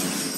Jesus.